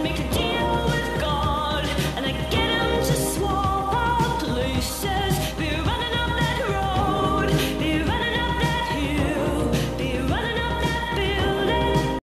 Make a deal with God, and I get him to swallow pollution.